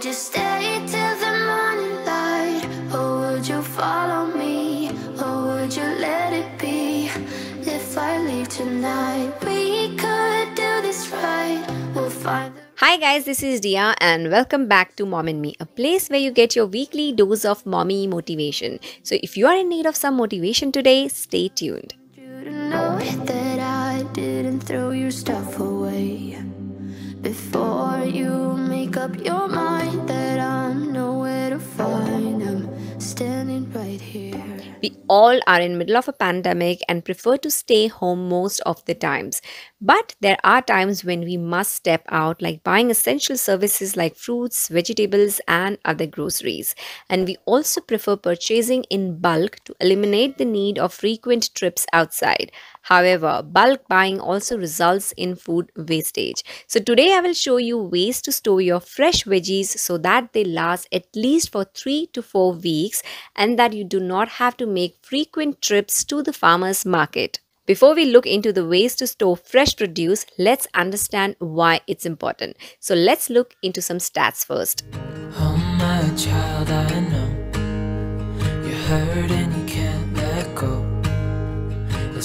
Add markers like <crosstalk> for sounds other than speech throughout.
would you stay till the morning light? Or would you follow me? Or would you let it be? If I leave tonight, we could do this right. We'll find Hi guys, this is Diya and welcome back to Mom and Me, a place where you get your weekly dose of mommy motivation. So if you are in need of some motivation today, stay tuned. know that I didn't throw your stuff away. Before you make up your mind that I'm nowhere to find, I'm standing right here. We all are in middle of a pandemic and prefer to stay home most of the times. But there are times when we must step out like buying essential services like fruits, vegetables and other groceries. And we also prefer purchasing in bulk to eliminate the need of frequent trips outside. However, bulk buying also results in food wastage. So today I will show you ways to store your fresh veggies so that they last at least for 3 to 4 weeks and that you do not have to make frequent trips to the farmers market. Before we look into the ways to store fresh produce, let's understand why it's important. So let's look into some stats first. Oh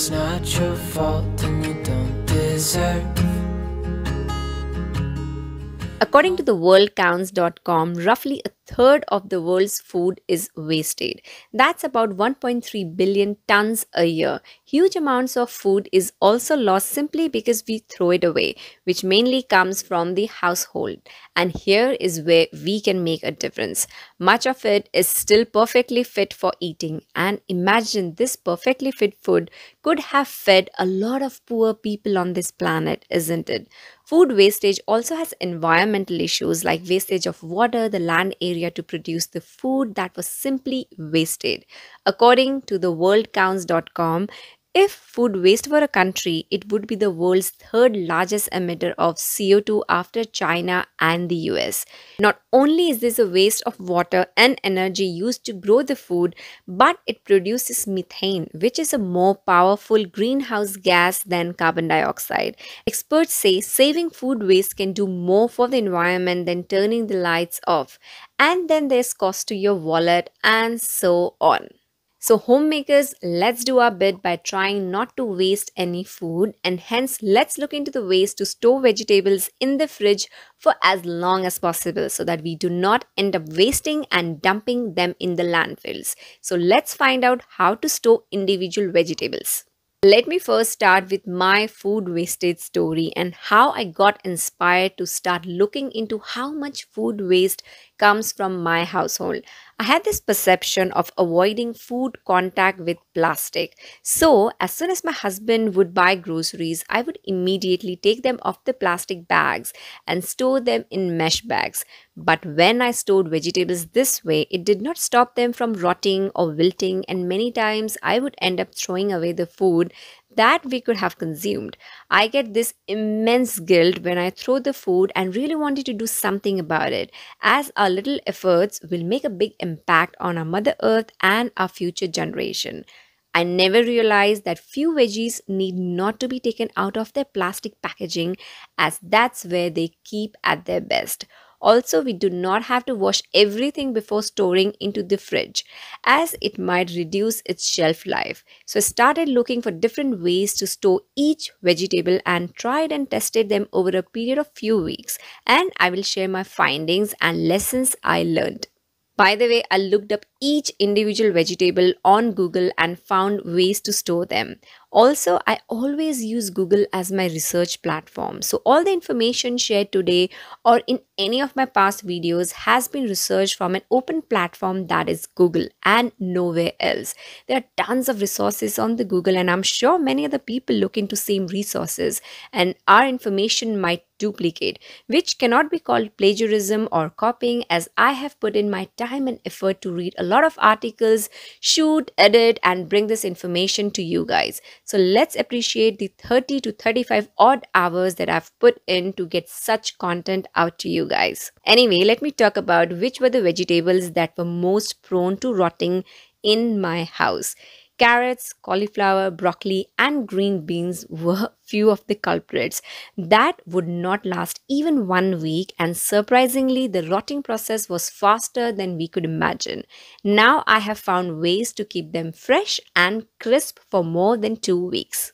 It's not your fault and you don't deserve. According to the worldcounts.com, roughly a third of the world's food is wasted. That's about 1.3 billion tons a year. Huge amounts of food is also lost simply because we throw it away, which mainly comes from the household. And here is where we can make a difference. Much of it is still perfectly fit for eating. And imagine this perfectly fit food could have fed a lot of poor people on this planet, isn't it? Food wastage also has environmental issues like wastage of water, the land area to produce the food that was simply wasted. According to the worldcounts.com, if food waste were a country, it would be the world's third largest emitter of CO2 after China and the US. Not only is this a waste of water and energy used to grow the food, but it produces methane, which is a more powerful greenhouse gas than carbon dioxide. Experts say saving food waste can do more for the environment than turning the lights off. And then there's cost to your wallet and so on. So, homemakers, let's do our bit by trying not to waste any food, and hence, let's look into the ways to store vegetables in the fridge for as long as possible so that we do not end up wasting and dumping them in the landfills. So, let's find out how to store individual vegetables. Let me first start with my food wastage story and how I got inspired to start looking into how much food waste comes from my household. I had this perception of avoiding food contact with plastic. So, as soon as my husband would buy groceries, I would immediately take them off the plastic bags and store them in mesh bags. But when I stored vegetables this way, it did not stop them from rotting or wilting, and many times I would end up throwing away the food that we could have consumed. I get this immense guilt when I throw the food and really wanted to do something about it, as our little efforts will make a big impact on our Mother Earth and our future generation. I never realized that few veggies need not to be taken out of their plastic packaging, as that's where they keep at their best. Also, we do not have to wash everything before storing into the fridge as it might reduce its shelf life. So I started looking for different ways to store each vegetable and tried and tested them over a period of few weeks and I will share my findings and lessons I learned. By the way, I looked up each individual vegetable on Google and found ways to store them. Also, I always use Google as my research platform. So, all the information shared today or in any of my past videos has been researched from an open platform that is Google and nowhere else. There are tons of resources on the Google, and I'm sure many other people look into same resources, and our information might duplicate, which cannot be called plagiarism or copying, as I have put in my time and effort to read a lot of articles, shoot, edit, and bring this information to you guys. So let's appreciate the 30 to 35 odd hours that I've put in to get such content out to you guys. Anyway, let me talk about which were the vegetables that were most prone to rotting in my house. Carrots, cauliflower, broccoli, and green beans were <laughs> few of the culprits. That would not last even one week, and surprisingly, the rotting process was faster than we could imagine. Now I have found ways to keep them fresh and crisp for more than two weeks.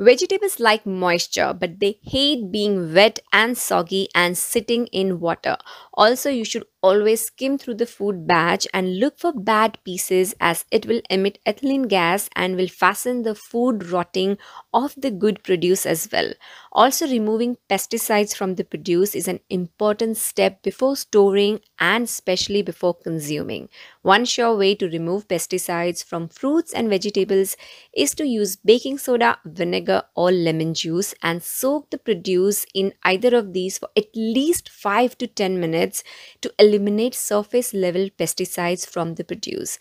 Vegetables like moisture, but they hate being wet and soggy and sitting in water. Also, you should always skim through the food batch and look for bad pieces as it will emit ethylene gas and will fasten the food rotting of the good produce as well. Also, removing pesticides from the produce is an important step before storing and especially before consuming. One sure way to remove pesticides from fruits and vegetables is to use baking soda, vinegar, or lemon juice and soak the produce in either of these for at least 5 to 10 minutes to surface level pesticides from the produce.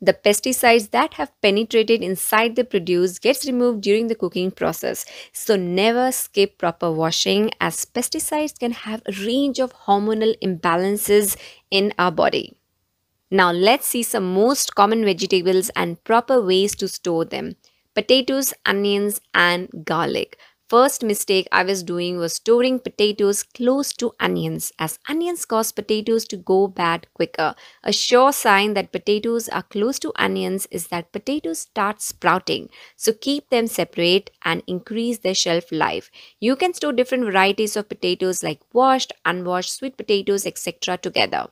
The pesticides that have penetrated inside the produce gets removed during the cooking process. So never skip proper washing as pesticides can have a range of hormonal imbalances in our body. Now let's see some most common vegetables and proper ways to store them. Potatoes, onions and garlic. First mistake I was doing was storing potatoes close to onions as onions cause potatoes to go bad quicker. A sure sign that potatoes are close to onions is that potatoes start sprouting. So keep them separate and increase their shelf life. You can store different varieties of potatoes like washed, unwashed, sweet potatoes etc. together.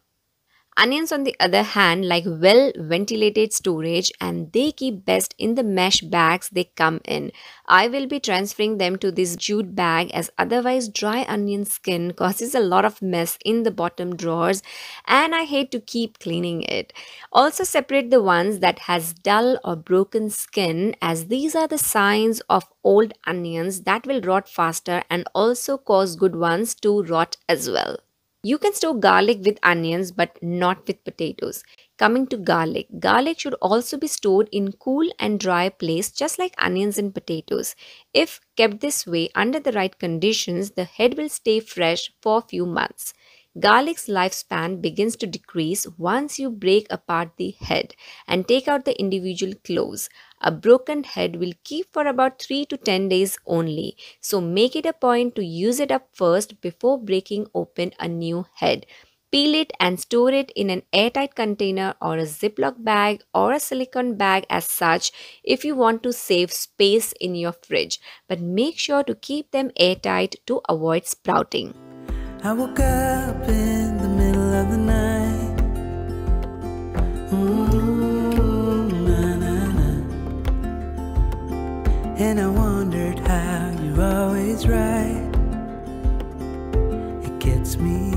Onions, on the other hand, like well ventilated storage and they keep best in the mesh bags they come in. I will be transferring them to this jute bag as otherwise dry onion skin causes a lot of mess in the bottom drawers and I hate to keep cleaning it. Also separate the ones that has dull or broken skin as these are the signs of old onions that will rot faster and also cause good ones to rot as well. You can store garlic with onions but not with potatoes. Coming to garlic, garlic should also be stored in cool and dry place just like onions and potatoes. If kept this way under the right conditions, the head will stay fresh for a few months. Garlic's lifespan begins to decrease once you break apart the head and take out the individual cloves. A broken head will keep for about 3 to 10 days only, so make it a point to use it up first before breaking open a new head. Peel it and store it in an airtight container or a Ziploc bag or a silicone bag as such if you want to save space in your fridge. But make sure to keep them airtight to avoid sprouting. I woke up in the middle of the night. Ooh, na, na, na. And I wondered how you're always right. It gets me.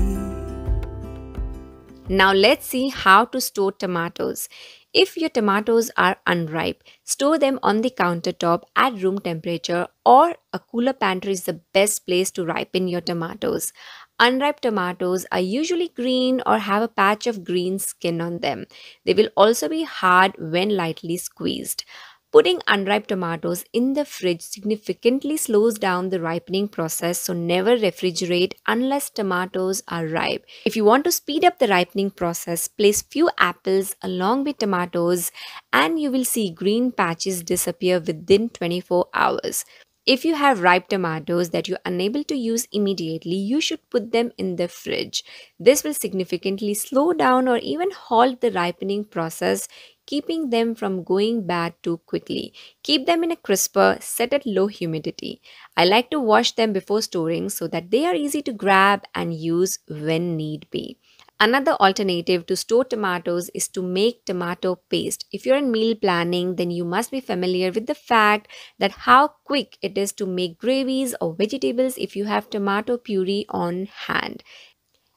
Now let's see how to store tomatoes. If your tomatoes are unripe, store them on the countertop at room temperature or a cooler pantry is the best place to ripen your tomatoes. Unripe tomatoes are usually green or have a patch of green skin on them. They will also be hard when lightly squeezed. Putting unripe tomatoes in the fridge significantly slows down the ripening process, so never refrigerate unless tomatoes are ripe. If you want to speed up the ripening process, place few apples along with tomatoes and you will see green patches disappear within 24 hours. If you have ripe tomatoes that you're unable to use immediately, you should put them in the fridge. This will significantly slow down or even halt the ripening process, keeping them from going bad too quickly. Keep them in a crisper, set at low humidity. I like to wash them before storing so that they are easy to grab and use when need be. Another alternative to store tomatoes is to make tomato paste. If you're in meal planning, then you must be familiar with the fact that how quick it is to make gravies or vegetables if you have tomato puree on hand.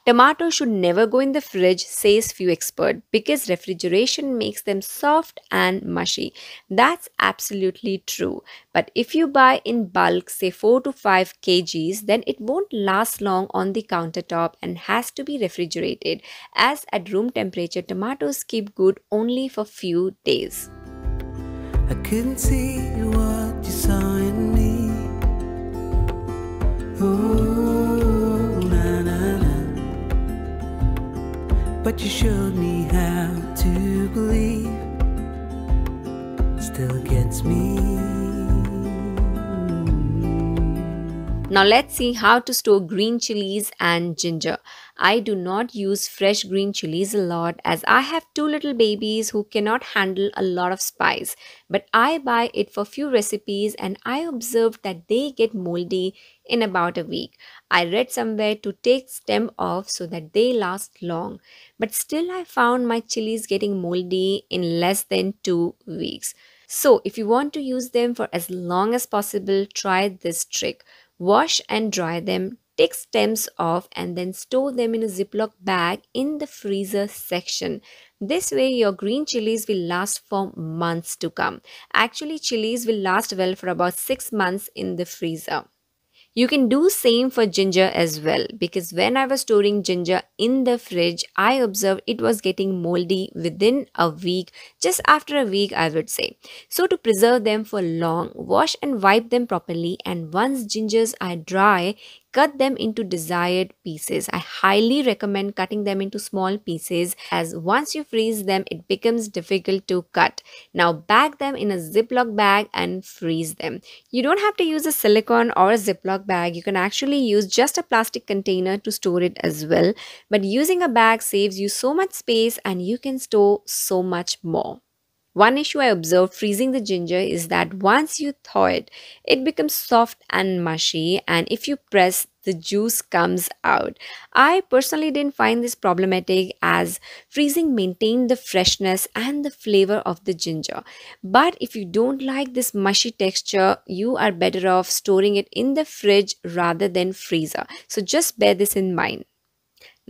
Tomatoes should never go in the fridge, says few experts, because refrigeration makes them soft and mushy. That's absolutely true. But if you buy in bulk, say 4 to 5 kgs, then it won't last long on the countertop and has to be refrigerated, as at room temperature, tomatoes keep good only for few days. I couldn't see what you saw in me. Ooh, But you showed me how to believe. still gets me. Now let's see how to store green chilies and ginger. I do not use fresh green chilies a lot as I have two little babies who cannot handle a lot of spice. But I buy it for few recipes and I observed that they get moldy in about a week. I read somewhere to take stem off so that they last long. But still I found my chilies getting moldy in less than 2 weeks. So if you want to use them for as long as possible, try this trick. Wash and dry them, take stems off and then store them in a Ziploc bag in the freezer section. This way your green chilies will last for months to come. Actually chilies will last well for about 6 months in the freezer. You can do same for ginger as well because when I was storing ginger in the fridge, I observed it was getting moldy within a week, just after a week I would say. So to preserve them for long, wash and wipe them properly and once gingers are dry, cut them into desired pieces. I highly recommend cutting them into small pieces as once you freeze them, it becomes difficult to cut. Now bag them in a Ziploc bag and freeze them. You don't have to use a silicone or a Ziploc bag. You can actually use just a plastic container to store it as well. But using a bag saves you so much space and you can store so much more. One issue I observed freezing the ginger is that once you thaw it, it becomes soft and mushy and if you press, the juice comes out. I personally didn't find this problematic as freezing maintained the freshness and the flavor of the ginger. But if you don't like this mushy texture, you are better off storing it in the fridge rather than freezer. So just bear this in mind.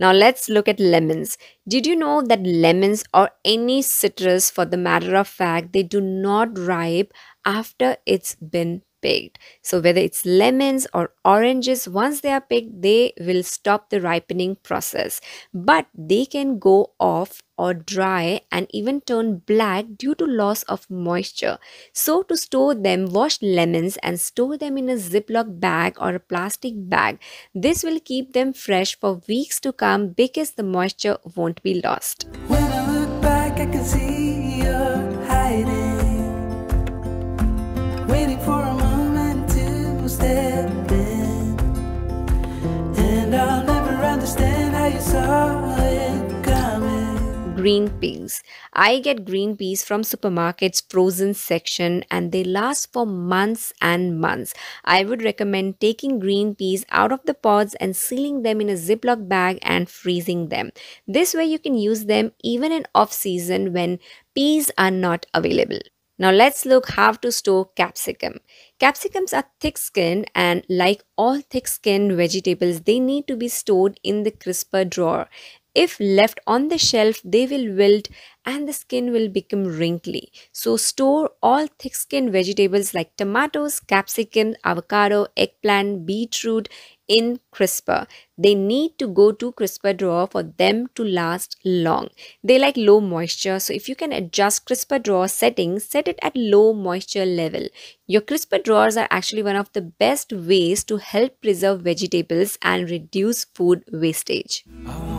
Now let's look at lemons. Did you know that lemons or any citrus for the matter of fact, they do not ripe after it's been picked. So whether it's lemons or oranges, once they are picked, they will stop the ripening process. But they can go off or dry and even turn black due to loss of moisture. So to store them, wash lemons and store them in a Ziploc bag or a plastic bag. This will keep them fresh for weeks to come because the moisture won't be lost. When I look back, I can see you're green peas. I get green peas from supermarkets frozen section and they last for months and months. I would recommend taking green peas out of the pods and sealing them in a Ziploc bag and freezing them. This way you can use them even in off season when peas are not available. Now let's look how to store capsicum. Capsicums are thick skinned and like all thick skinned vegetables, they need to be stored in the crisper drawer. If left on the shelf, they will wilt and the skin will become wrinkly. So store all thick skinned vegetables like tomatoes, capsicum, avocado, eggplant, beetroot in crisper. They need to go to crisper drawer for them to last long. They like low moisture. So if you can adjust crisper drawer settings, set it at low moisture level. Your crisper drawers are actually one of the best ways to help preserve vegetables and reduce food wastage. I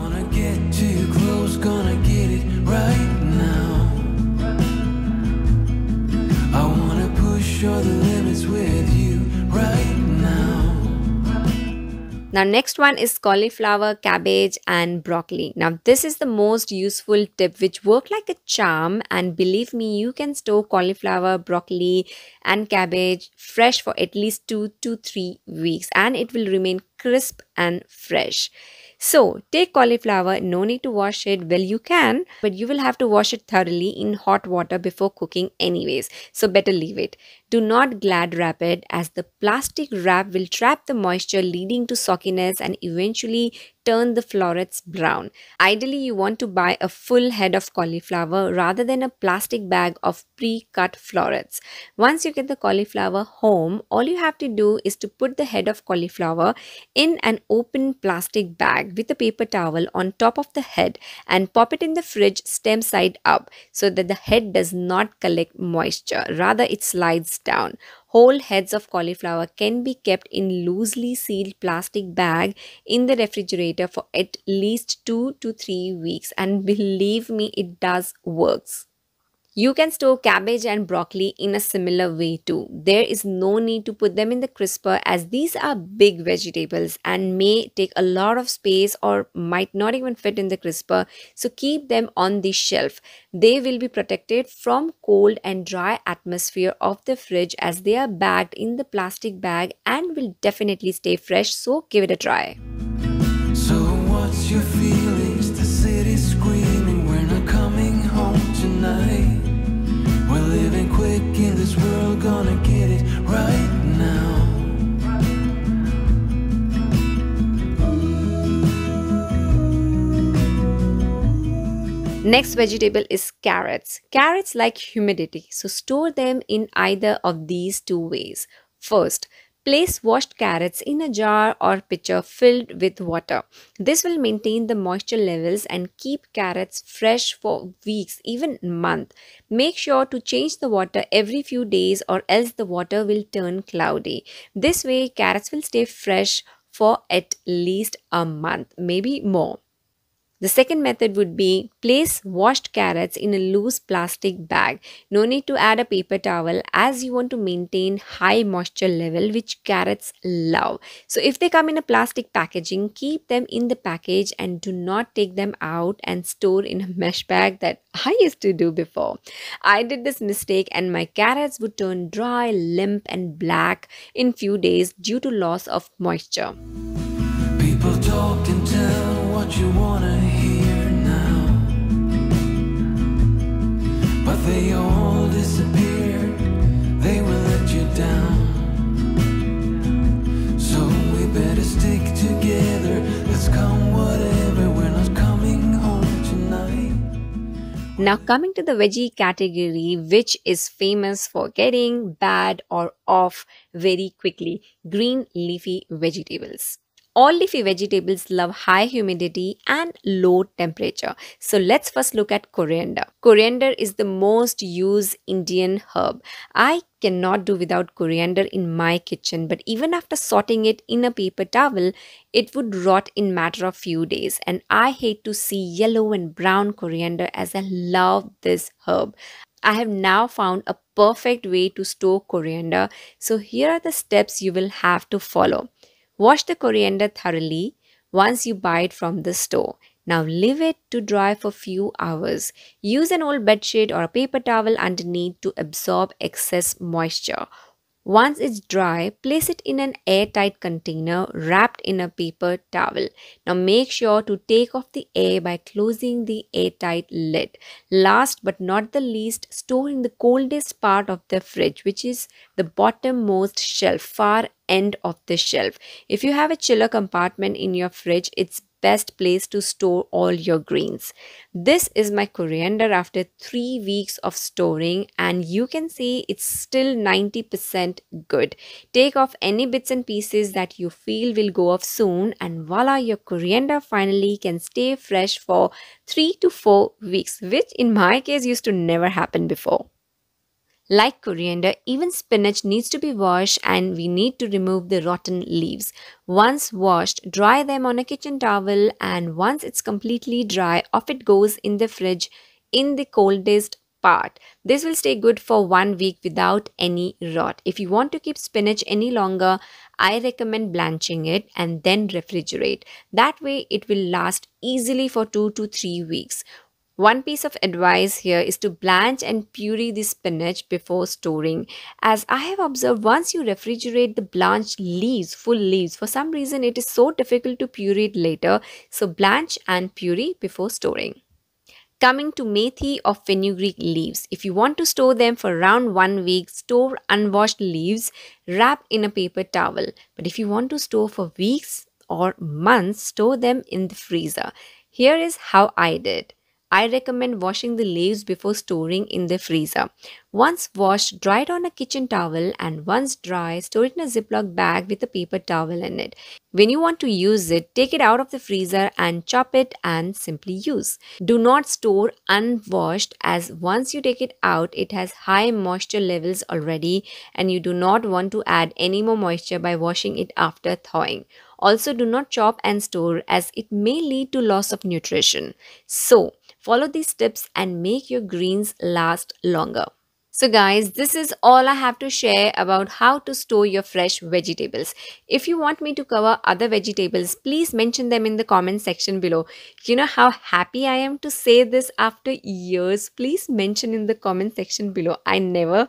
now. Next one is cauliflower, cabbage, and broccoli. Now, this is the most useful tip which work like a charm. And believe me, you can store cauliflower, broccoli, and cabbage fresh for at least two to three weeks, and it will remain crisp and fresh. So, take cauliflower, no need to wash it. Well, you can, but you will have to wash it thoroughly in hot water before cooking, anyways. So, better leave it. Do not glad wrap it as the plastic wrap will trap the moisture, leading to sogginess and eventually turn the florets brown. Ideally, you want to buy a full head of cauliflower rather than a plastic bag of pre cut florets. Once you get the cauliflower home, all you have to do is to put the head of cauliflower in an open plastic bag with a paper towel on top of the head and pop it in the fridge stem side up so that the head does not collect moisture, rather, it slides down. Whole heads of cauliflower can be kept in loosely sealed plastic bag in the refrigerator for at least 2 to 3 weeks and believe me it does works. You can store cabbage and broccoli in a similar way too. There is no need to put them in the crisper as these are big vegetables and may take a lot of space or might not even fit in the crisper. So keep them on the shelf. They will be protected from cold and dry atmosphere of the fridge as they are bagged in the plastic bag and will definitely stay fresh. So give it a try. Gonna get it right now. Next vegetable is carrots. Carrots like humidity, so store them in either of these two ways. First, place washed carrots in a jar or pitcher filled with water. This will maintain the moisture levels and keep carrots fresh for weeks, even month. Make sure to change the water every few days or else the water will turn cloudy. This way carrots will stay fresh for at least a month, maybe more. The second method would be place washed carrots in a loose plastic bag. No need to add a paper towel as you want to maintain high moisture level which carrots love. So if they come in a plastic packaging, keep them in the package and do not take them out and store in a mesh bag that <laughs> I used to do before. I did this mistake and my carrots would turn dry, limp and black in few days due to loss of moisture. What you wanna hear now. But they all they will let you down. So we better stick together. Let's come whatever, we're not coming home tonight. Now, coming to the veggie category, which is famous for getting bad or off very quickly green leafy vegetables. All leafy vegetables love high humidity and low temperature. So let's first look at coriander. Coriander is the most used Indian herb. I cannot do without coriander in my kitchen, but even after sorting it in a paper towel, it would rot in matter of few days. And I hate to see yellow and brown coriander as I love this herb. I have now found a perfect way to store coriander. So here are the steps you will have to follow. Wash the coriander thoroughly once you buy it from the store. Now leave it to dry for few hours. Use an old bedsheet or a paper towel underneath to absorb excess moisture. Once it's dry, place it in an airtight container wrapped in a paper towel. Now make sure to take off the air by closing the airtight lid. Last but not the least, store in the coldest part of the fridge, which is the bottommost shelf, far end of the shelf. If you have a chiller compartment in your fridge, it's best place to store all your greens. This is my coriander after 3 weeks of storing and you can see it's still 90% good. Take off any bits and pieces that you feel will go off soon and voila your coriander finally can stay fresh for 3 to 4 weeks which in my case used to never happen before. Like coriander, even spinach needs to be washed and we need to remove the rotten leaves. Once washed, dry them on a kitchen towel and once it's completely dry, off it goes in the fridge in the coldest part. This will stay good for one week without any rot. If you want to keep spinach any longer, I recommend blanching it and then refrigerate. That way it will last easily for 2 to 3 weeks. One piece of advice here is to blanch and puree the spinach before storing. As I have observed, once you refrigerate the blanched leaves, full leaves, for some reason it is so difficult to puree it later. So blanch and puree before storing. Coming to methi or fenugreek leaves. If you want to store them for around one week, store unwashed leaves wrapped in a paper towel. But if you want to store for weeks or months, store them in the freezer. Here is how I did. I recommend washing the leaves before storing in the freezer. Once washed, dry it on a kitchen towel and once dry, store it in a Ziploc bag with a paper towel in it. When you want to use it, take it out of the freezer and chop it and simply use. Do not store unwashed as once you take it out, it has high moisture levels already and you do not want to add any more moisture by washing it after thawing. Also, do not chop and store as it may lead to loss of nutrition. So, Follow these tips and make your greens last longer. So, guys, this is all I have to share about how to store your fresh vegetables. If you want me to cover other vegetables, please mention them in the comment section below. You know how happy I am to say this after years? Please mention in the comment section below. I never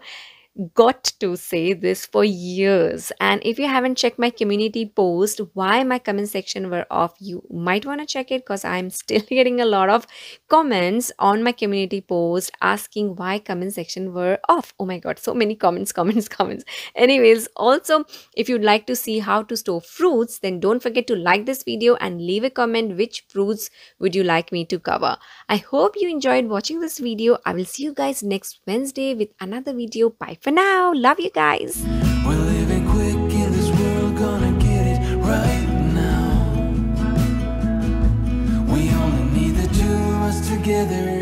got to say this for years. And if you haven't checked my community post why my comment section were off you might want to check it because i'm <laughs> still getting a lot of comments on my community post asking why comment section were off. Oh my god so many comments <laughs> comments comments. Anyways also if you'd like to see how to store fruits then don't forget to like this video and leave a comment which fruits would you like me to cover. I hope you enjoyed watching this video. I will see you guys next wednesday with another video. Bye for now. Love you guys. We're living quick in this world, gonna get it right now. We only need the two of us together